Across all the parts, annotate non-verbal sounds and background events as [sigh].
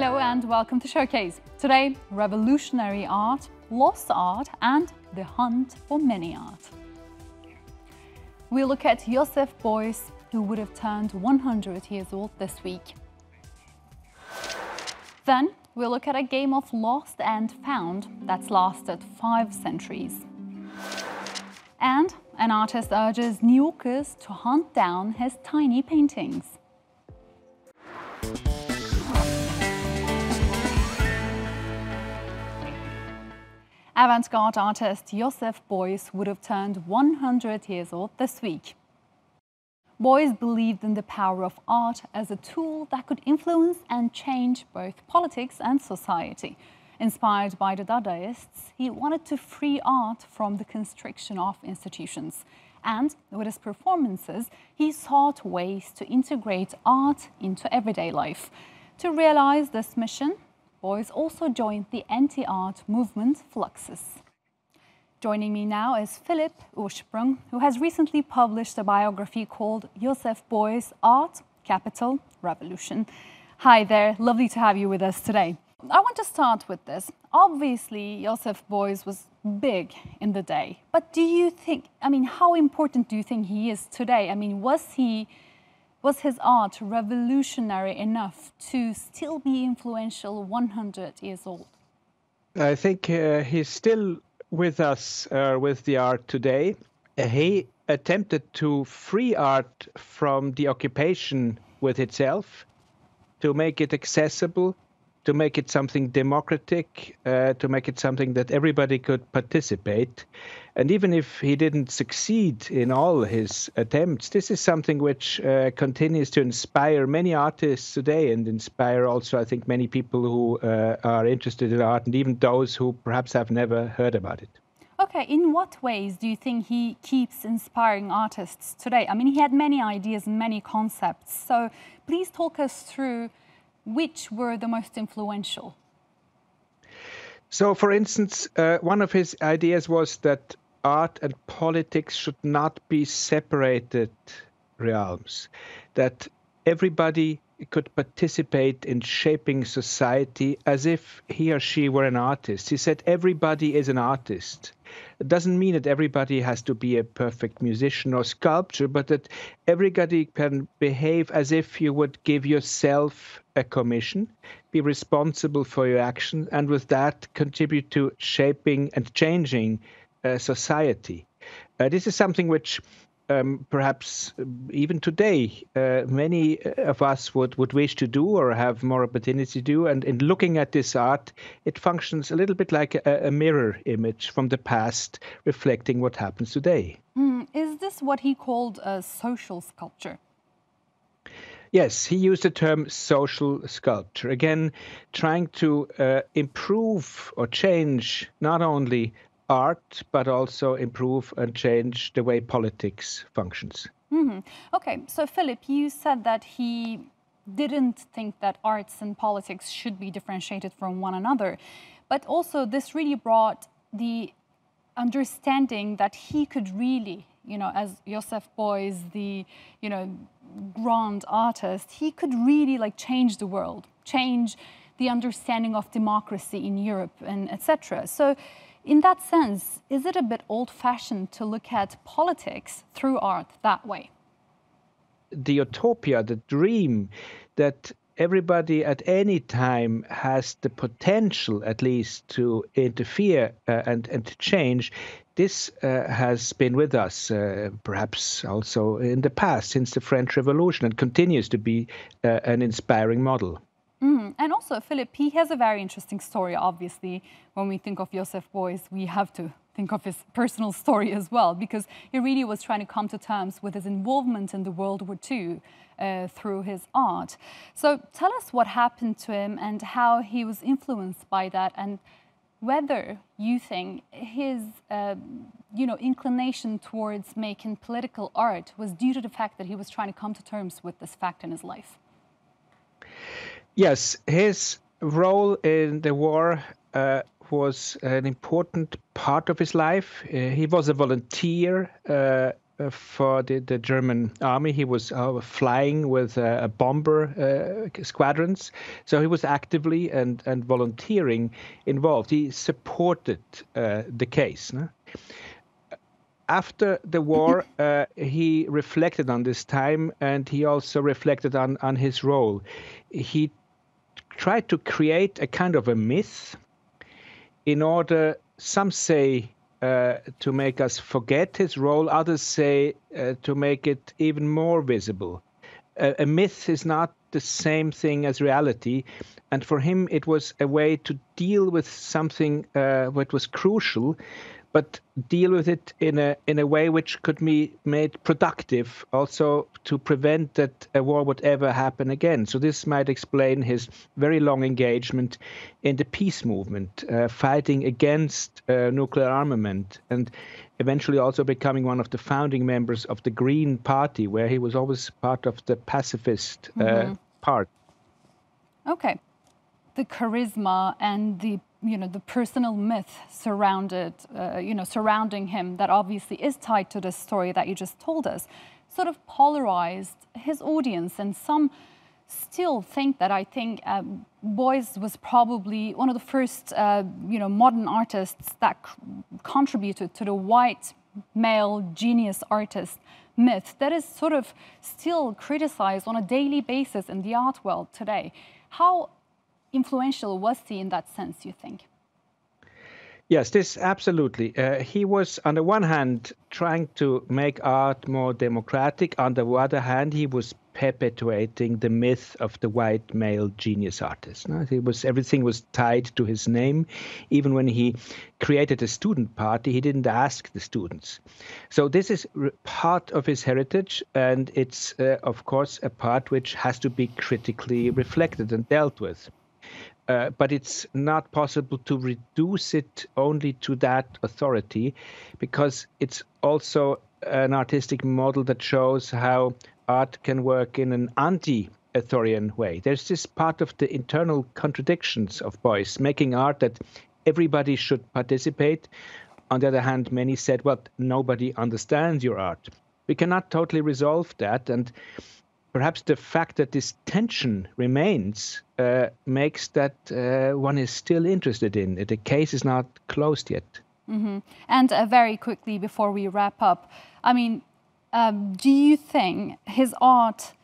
Hello and welcome to Showcase. Today, revolutionary art, lost art, and the hunt for mini art. We look at Joseph Beuys, who would have turned 100 years old this week. Then, we'll look at a game of lost and found that's lasted five centuries. And an artist urges New Yorkers to hunt down his tiny paintings. Avant-garde artist Joseph Beuys would have turned 100 years old this week. Beuys believed in the power of art as a tool that could influence and change both politics and society. Inspired by the Dadaists, he wanted to free art from the constriction of institutions. And with his performances, he sought ways to integrate art into everyday life. To realize this mission, Beuys also joined the anti-art movement Fluxus. Joining me now is Philip Ursprung, who has recently published a biography called Joseph Beuys Art, Capital, Revolution. Hi there, lovely to have you with us today. I want to start with this. Obviously, Joseph Beuys was big in the day, but do you think, I mean, how important do you think he is today? I mean, was he was his art revolutionary enough to still be influential 100 years old? I think uh, he's still with us uh, with the art today. Uh, he attempted to free art from the occupation with itself, to make it accessible, to make it something democratic, uh, to make it something that everybody could participate. And even if he didn't succeed in all his attempts, this is something which uh, continues to inspire many artists today and inspire also, I think, many people who uh, are interested in art and even those who perhaps have never heard about it. Okay, in what ways do you think he keeps inspiring artists today? I mean, he had many ideas and many concepts. So please talk us through which were the most influential. So, for instance, uh, one of his ideas was that art and politics should not be separated realms, that everybody could participate in shaping society as if he or she were an artist. He said everybody is an artist. It doesn't mean that everybody has to be a perfect musician or sculptor, but that everybody can behave as if you would give yourself a commission, be responsible for your action, and with that contribute to shaping and changing uh, society. Uh, this is something which um, perhaps even today uh, many of us would, would wish to do or have more opportunity to do. And in looking at this art, it functions a little bit like a, a mirror image from the past, reflecting what happens today. Mm, is this what he called a social sculpture? Yes, he used the term social sculpture. Again, trying to uh, improve or change not only art, but also improve and change the way politics functions. Mm -hmm. Okay, so Philip, you said that he didn't think that arts and politics should be differentiated from one another, but also this really brought the understanding that he could really, you know, as Joseph Beuys, the, you know, grand artist, he could really like change the world, change the understanding of democracy in Europe and etc. So in that sense, is it a bit old-fashioned to look at politics through art that way? The utopia, the dream that everybody at any time has the potential, at least, to interfere uh, and, and to change. This uh, has been with us, uh, perhaps also in the past, since the French Revolution, and continues to be uh, an inspiring model. Mm. And also, Philip, he has a very interesting story, obviously. When we think of Joseph Beuys, we have to think of his personal story as well, because he really was trying to come to terms with his involvement in the World War II uh, through his art. So tell us what happened to him and how he was influenced by that and whether you think his uh, you know, inclination towards making political art was due to the fact that he was trying to come to terms with this fact in his life. Yes, his role in the war uh, was an important part of his life. Uh, he was a volunteer uh, uh, for the, the German army. He was uh, flying with a bomber uh, squadrons, so he was actively and, and volunteering involved. He supported the case. No? After the war, he reflected on this time and he also reflected on, on his role. He tried to create a kind of a myth in order, some say, uh, to make us forget his role, others say uh, to make it even more visible. a myth is not the same thing as reality, and for him it was a way to deal with something uh, what was crucial, but deal with it in a in a way which could be made productive, also to prevent that a war would ever happen again. So this might explain his very long engagement in the peace movement, uh, fighting against uh, nuclear armament, and eventually also becoming one of the founding members of the Green Party, where he was always part of the pacifist uh, mm-hmm. part. Okay, the charisma and the you know the personal myth surrounded uh, you know surrounding him that obviously is tied to the story that you just told us sort of polarized his audience and some still think that I think uh, was probably one of the first uh, you know modern artists that contributed to the white male genius artist myth that is sort of still criticized on a daily basis in the art world today. How influential was he in that sense, you think? Yes, this absolutely. Uh, he was, on the one hand, trying to make art more democratic. On the other hand, he was perpetuating the myth of the white male genius artist. No? Was everything was tied to his name. Even when he created a student party, he didn't ask the students. So this is part of his heritage, and it's uh, of course a part which has to be critically reflected and dealt with. Uh, but it's not possible to reduce it only to that authority because it's also an artistic model that shows how art can work in an anti authoritarian way. There's this part of the internal contradictions of Beuys, making art that everybody should participate. On the other hand, many said, well, nobody understands your art. We cannot totally resolve that. And perhaps the fact that this tension remains uh, makes that uh, one is still interested in it. The case is not closed yet. Mm -hmm. And uh, very quickly before we wrap up, I mean, um, do you think his art,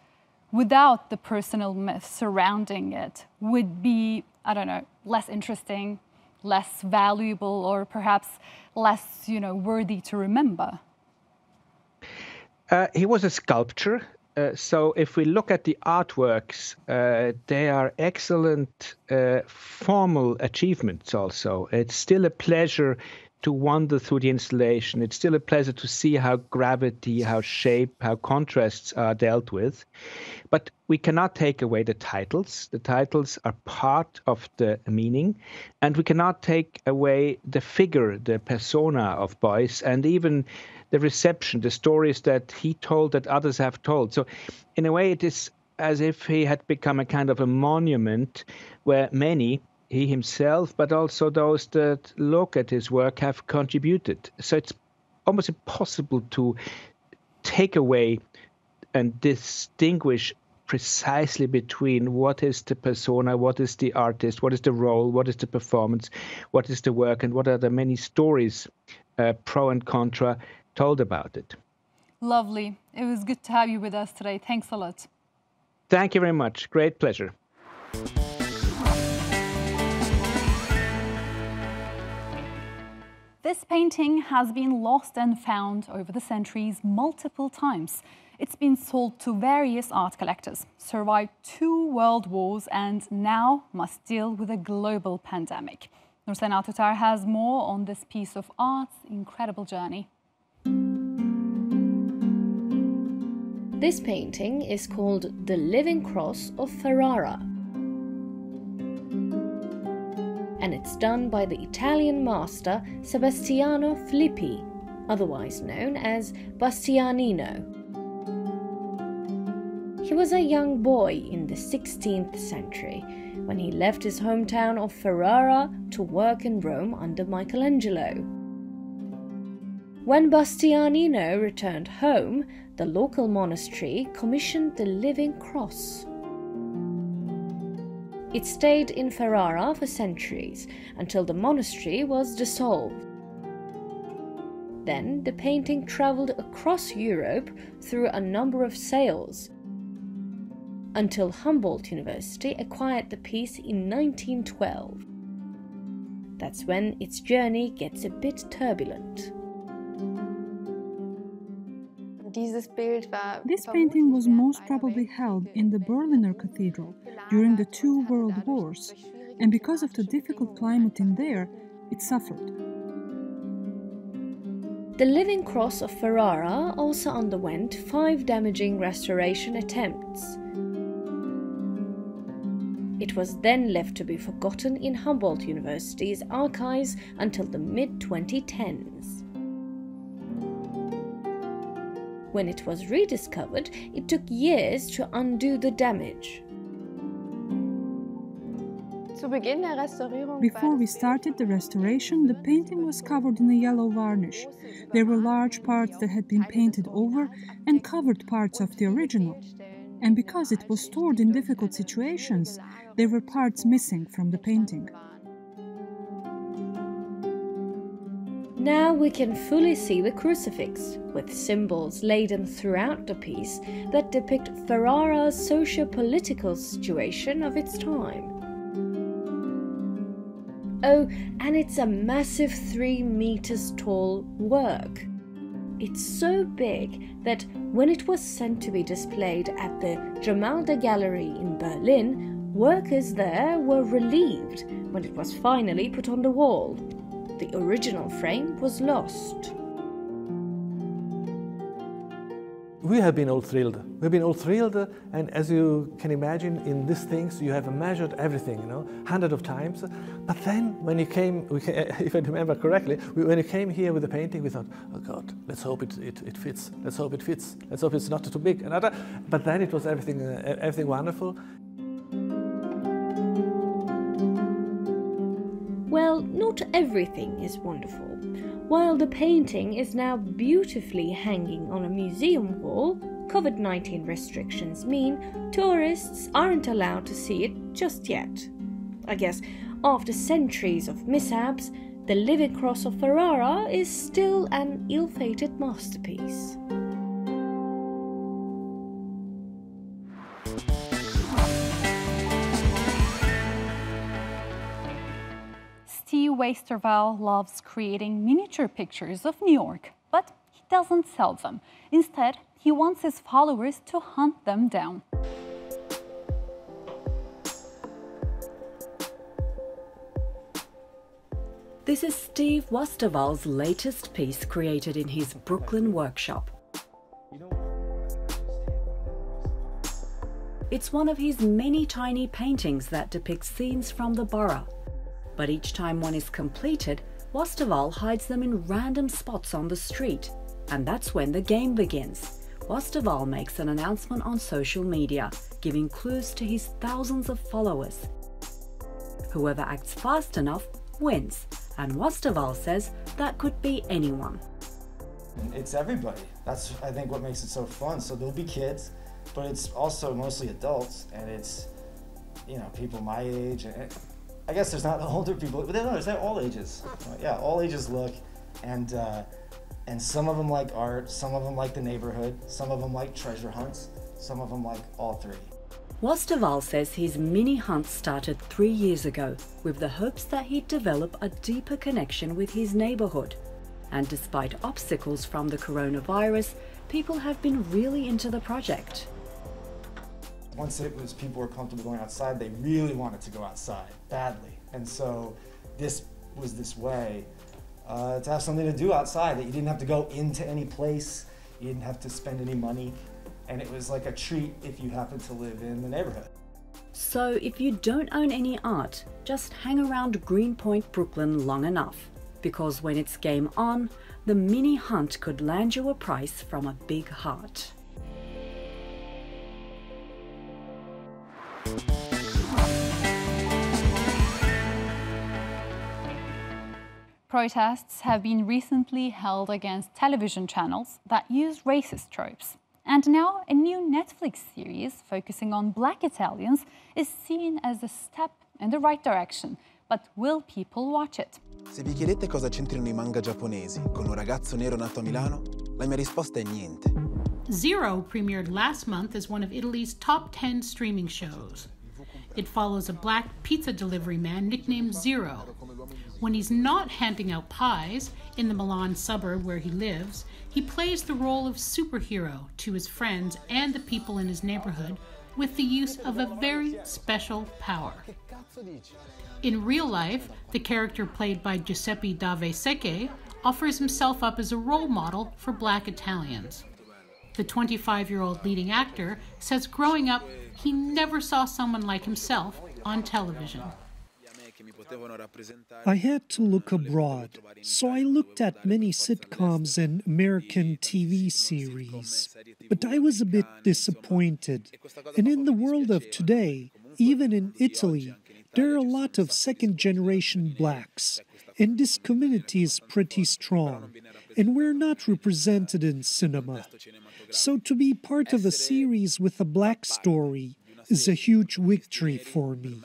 without the personal myth surrounding it, would be, I don't know, less interesting, less valuable, or perhaps less, you know, worthy to remember? Uh, he was a sculptor, uh, so if we look at the artworks, uh, they are excellent uh, formal achievements also. It's still a pleasure to wander through the installation. It's still a pleasure to see how gravity, how shape, how contrasts are dealt with. But we cannot take away the titles. The titles are part of the meaning. And we cannot take away the figure, the persona of Beuys, and even the reception, the stories that he told that others have told. So, in a way, it is as if he had become a kind of a monument where many, he himself, but also those that look at his work, have contributed. So, it's almost impossible to take away and distinguish precisely between what is the persona, what is the artist, what is the role, what is the performance, what is the work, and what are the many stories, uh, pro and contra, told about it. Lovely. It was good to have you with us today. Thanks a lot. Thank you very much. Great pleasure. This painting has been lost and found over the centuries multiple times. It's been sold to various art collectors, survived two world wars, and now must deal with a global pandemic. Nursen Atutar has more on this piece of art's incredible journey. This painting is called The Living Cross of Ferrara. And it's done by the Italian master Sebastiano Filippi, otherwise known as Bastianino. He was a young boy in the 16th century when he left his hometown of Ferrara to work in Rome under Michelangelo. When Bastianino returned home, the local monastery commissioned the Living Cross. It stayed in Ferrara for centuries until the monastery was dissolved. Then the painting traveled across Europe through a number of sales until Humboldt University acquired the piece in 1912. That's when its journey gets a bit turbulent. This painting was most probably held in the Berliner Cathedral during the two world wars, and because of the difficult climate in there, it suffered. The Living Cross of Ferrara also underwent five damaging restoration attempts. It was then left to be forgotten in Humboldt University's archives until the mid 2010s. When it was rediscovered, it took years to undo the damage. Before we started the restoration, the painting was covered in a yellow varnish. There were large parts that had been painted over and covered parts of the original. And because it was stored in difficult situations, there were parts missing from the painting. Now we can fully see the crucifix, with symbols laden throughout the piece that depict Ferrara's socio political situation of its time. Oh, and it's a massive 3 meters tall work. It's so big that when it was sent to be displayed at the Gemäldegalerie Gallery in Berlin, workers there were relieved when it was finally put on the wall. The original frame was lost. we have been all thrilled. We've been all thrilled, and as you can imagine, in these things you have measured everything, you know, hundreds of times. But then, when you came, [laughs] if I remember correctly, when you came here with the painting, we thought, oh God, let's hope it, it, it fits. Let's hope it fits. Let's hope it's not too big. Another, but then it was everything, uh, everything wonderful. Not everything is wonderful. While the painting is now beautifully hanging on a museum wall, COVID 19 restrictions mean tourists aren't allowed to see it just yet. I guess after centuries of mishaps, the Living Cross of Ferrara is still an ill fated masterpiece. Wasterval loves creating miniature pictures of New York, but he doesn't sell them. Instead, he wants his followers to hunt them down. This is Steve Wasterval's latest piece created in his Brooklyn workshop. It's one of his many tiny paintings that depicts scenes from the borough but each time one is completed, Wasterval hides them in random spots on the street. And that's when the game begins. Wasterval makes an announcement on social media, giving clues to his thousands of followers. Whoever acts fast enough wins, and Wasterval says that could be anyone. It's everybody. That's, I think, what makes it so fun. So there'll be kids, but it's also mostly adults, and it's, you know, people my age. And I guess there's not [laughs] older people, but there's not all ages. Yeah, all ages look, and uh, and some of them like art, some of them like the neighborhood, some of them like treasure hunts, some of them like all three. Wasterval says his mini hunt started three years ago with the hopes that he'd develop a deeper connection with his neighborhood. And despite obstacles from the coronavirus, people have been really into the project once it was people were comfortable going outside, they really wanted to go outside badly. And so this was this way uh, to have something to do outside that you didn't have to go into any place, you didn't have to spend any money, and it was like a treat if you happened to live in the neighborhood. So if you don't own any art, just hang around Greenpoint, Brooklyn long enough. Because when it's game on, the mini hunt could land you a prize from a big heart. Protests have been recently held against television channels that use racist tropes. And now a new Netflix series focusing on black Italians is seen as a step in the right direction. But will people watch it? Se vi chiedete cosa c'entrino i manga giapponesi con un ragazzo nero nato a Milano, la mia risposta è niente. Zero premiered last month as one of Italy's top 10 streaming shows. It follows a black pizza delivery man nicknamed Zero. When he's not handing out pies in the Milan suburb where he lives, he plays the role of superhero to his friends and the people in his neighborhood with the use of a very special power. In real life, the character played by Giuseppe Dave Seke offers himself up as a role model for black Italians. The 25 year old leading actor says growing up, he never saw someone like himself on television. I had to look abroad, so I looked at many sitcoms and American TV series. But I was a bit disappointed. And in the world of today, even in Italy, there are a lot of second generation blacks, and this community is pretty strong, and we're not represented in cinema. So to be part of a series with a black story is a huge victory for me.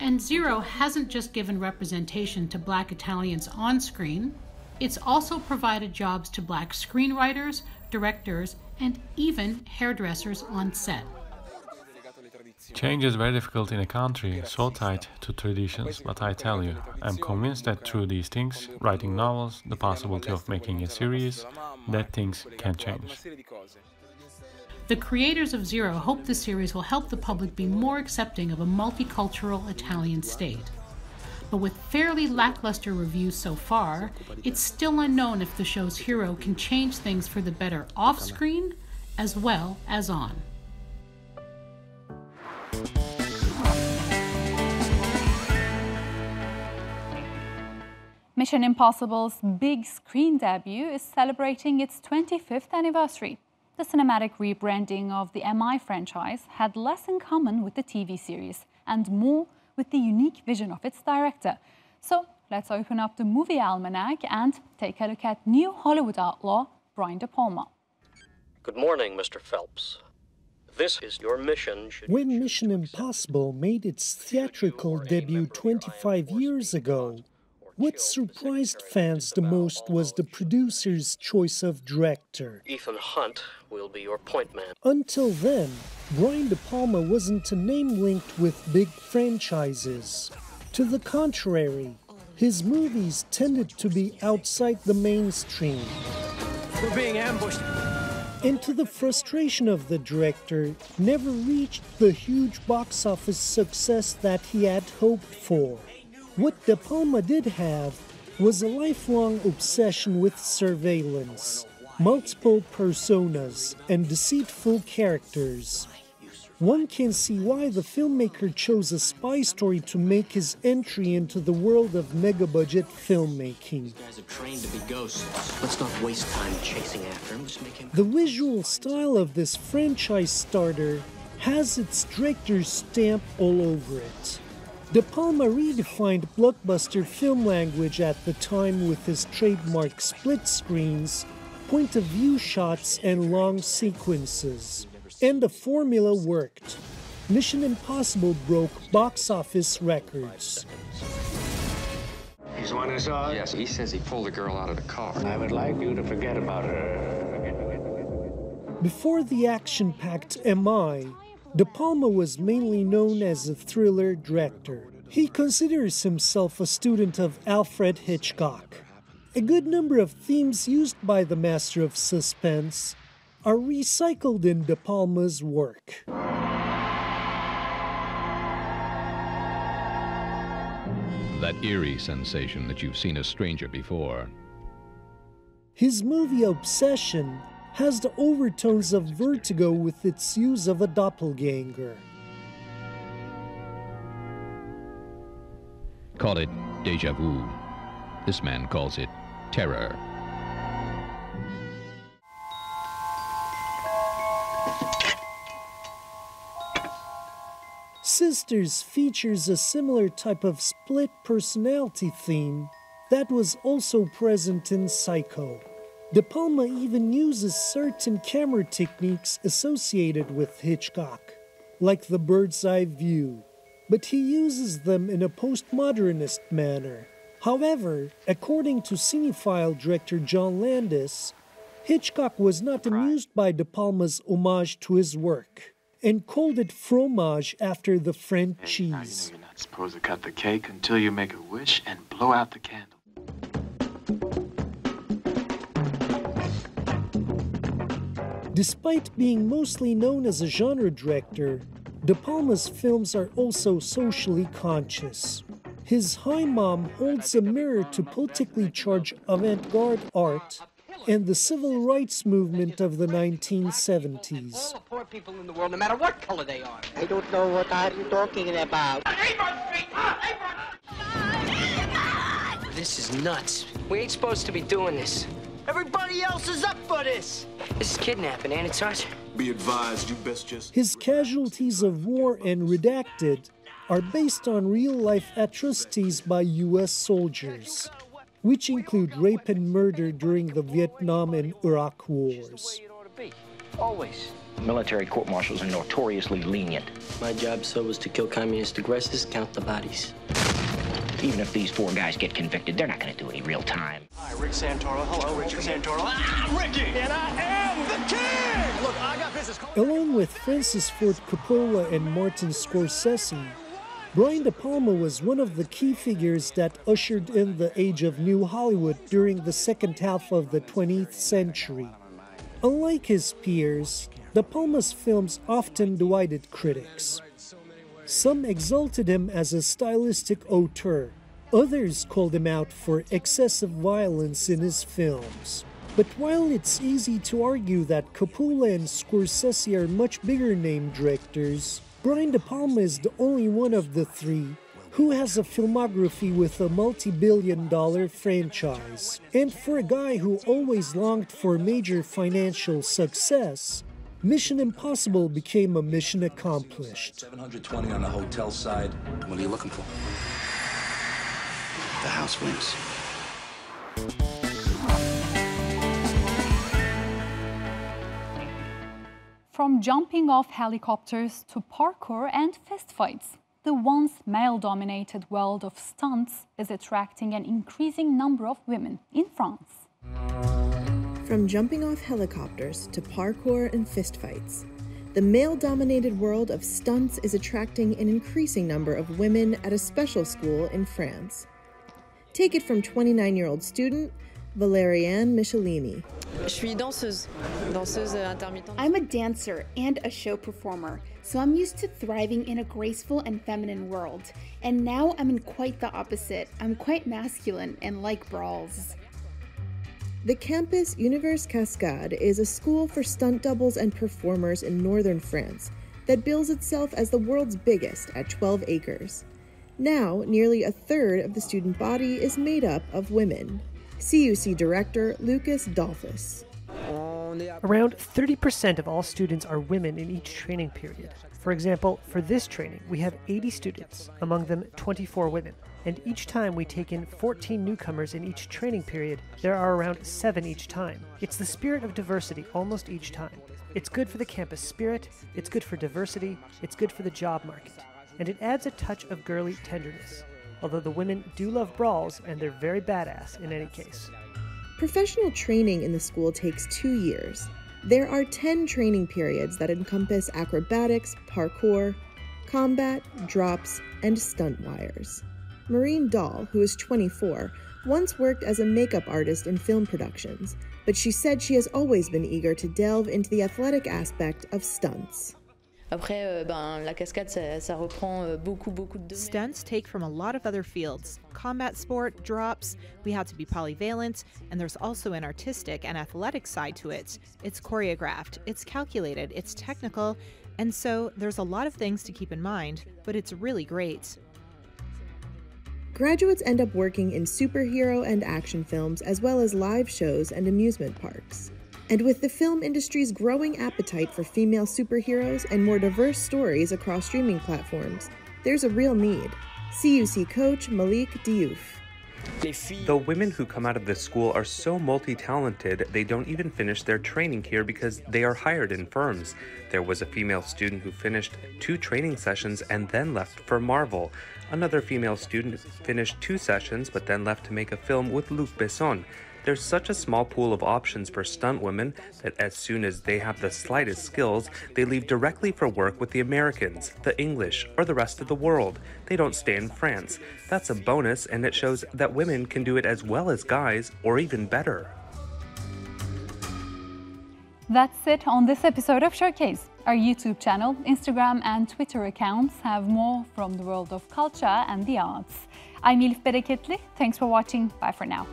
And Zero hasn't just given representation to black Italians on screen, it's also provided jobs to black screenwriters, directors, and even hairdressers on set. Change is very difficult in a country so tied to traditions, but I tell you, I'm convinced that through these things, writing novels, the possibility of making a series, that things can change. The creators of Zero hope the series will help the public be more accepting of a multicultural Italian state. But with fairly lackluster reviews so far, it's still unknown if the show's hero can change things for the better off screen as well as on. Mission Impossible's big screen debut is celebrating its 25th anniversary. The cinematic rebranding of the MI franchise had less in common with the TV series and more with the unique vision of its director. So let's open up the movie almanac and take a look at new Hollywood outlaw Brian De Palma. Good morning, Mr. Phelps. This is your mission. When Mission Impossible made its theatrical debut 25 years ago, what surprised fans the most was the producer's choice of director. Ethan Hunt will be your point man. Until then, Brian De Palma wasn't a name linked with big franchises. To the contrary, his movies tended to be outside the mainstream. We're being ambushed. And to the frustration of the director, never reached the huge box office success that he had hoped for. What De Palma did have was a lifelong obsession with surveillance, multiple personas, and deceitful characters. One can see why the filmmaker chose a spy story to make his entry into the world of mega budget filmmaking. Guys are trained to be ghosts. Let's not waste time chasing after him. Him. The visual style of this franchise starter has its director's stamp all over it. De Palma redefined blockbuster film language at the time with his trademark split screens, point of view shots, and long sequences. And the formula worked. Mission Impossible broke box office records. He's one inside? Yes, he says he pulled a girl out of the car. I would like you to forget about her. Before the action packed MI, De Palma was mainly known as a thriller director. He considers himself a student of Alfred Hitchcock. A good number of themes used by the master of suspense are recycled in De Palma's work. That eerie sensation that you've seen a stranger before. His movie Obsession has the overtones of Vertigo with its use of a doppelganger. Call it deja vu. This man calls it terror. Sisters features a similar type of split personality theme That was also present in Psycho. De Palma even uses certain camera techniques associated with Hitchcock, like the bird's eye view, but he uses them in a postmodernist manner. However, according to cinephile director John Landis, Hitchcock was not amused by De Palma's homage to his work and called it fromage after the French cheese. You're not supposed to cut the cake until you make a wish and blow out the candle. Despite being mostly known as a genre director, De Palma's films are also socially conscious. His Hi Mom holds a mirror to politically charged avant garde art and the civil rights movement of the 1970s. All the poor people in the world, no matter what color they are. I don't know what are you talking about. This is nuts. We ain't supposed to be doing this. Everybody else is up for this. This is kidnapping, ain't it, Sarge? Be advised, you best just. His casualties of war and redacted are based on real life atrocities by U.S. soldiers, which include rape and murder during the Vietnam and Iraq wars. Always. Military court martials are notoriously lenient. My job, so, was to kill communist aggressors, count the bodies. Even if these four guys get convicted, they're not going to do any real time. Hi, Rick Santoro. Hello, Richard Santoro. Ah, Ricky! And I am the king! Look, I got business. Along with Francis Ford Coppola and Martin Scorsese, Brian De Palma was one of the key figures that ushered in the age of New Hollywood during the second half of the 20th century. Unlike his peers, De Palma's films often divided critics. Some exalted him as a stylistic auteur, others called him out for excessive violence in his films. But while it's easy to argue that Coppola and Scorsese are much bigger name directors, Brian De Palma is the only one of the three who has a filmography with a multi billion dollar franchise. And for a guy who always longed for major financial success, Mission Impossible became a mission accomplished. 720 on the hotel side. What are you looking for? The house wins. From jumping off helicopters to parkour and fistfights, the once male dominated world of stunts is attracting an increasing number of women in France. From jumping off helicopters to parkour and fistfights, the male dominated world of stunts is attracting an increasing number of women at a special school in France. Take it from 29 year old student Valériane Michelini. I'm a dancer and a show performer, so I'm used to thriving in a graceful and feminine world. And now I'm in quite the opposite. I'm quite masculine and like brawls. The campus Univers Cascade is a school for stunt doubles and performers in northern France that bills itself as the world's biggest at 12 acres. Now, nearly a third of the student body is made up of women. CUC Director Lucas Dolphus. Around 30% of all students are women in each training period. For example, for this training, we have 80 students, among them 24 women. And each time we take in 14 newcomers in each training period, there are around 7 each time. It's the spirit of diversity almost each time. It's good for the campus spirit, it's good for diversity, it's good for the job market. And it adds a touch of girly tenderness although the women do love brawls and they're very badass in any case. Professional training in the school takes two years. There are 10 training periods that encompass acrobatics, parkour, combat, drops, and stunt wires. Maureen Dahl, who is 24, once worked as a makeup artist in film productions, but she said she has always been eager to delve into the athletic aspect of stunts. Après, euh, ben, la cascade, ça, ça reprend euh, beaucoup, beaucoup de Stunts take from a lot of other fields combat sport, drops, we have to be polyvalent, and there's also an artistic and athletic side to it. It's choreographed, it's calculated, it's technical, and so there's a lot of things to keep in mind, but it's really great. Graduates end up working in superhero and action films, as well as live shows and amusement parks. And with the film industry's growing appetite for female superheroes and more diverse stories across streaming platforms, there's a real need. CUC coach Malik Diouf. The women who come out of this school are so multi talented, they don't even finish their training here because they are hired in firms. There was a female student who finished two training sessions and then left for Marvel. Another female student finished two sessions but then left to make a film with Luc Besson. There's such a small pool of options for stunt women that as soon as they have the slightest skills, they leave directly for work with the Americans, the English, or the rest of the world. They don't stay in France. That's a bonus, and it shows that women can do it as well as guys, or even better. That's it on this episode of Showcase. Our YouTube channel, Instagram, and Twitter accounts have more from the world of culture and the arts. I'm Elif Bereketli. Thanks for watching. Bye for now.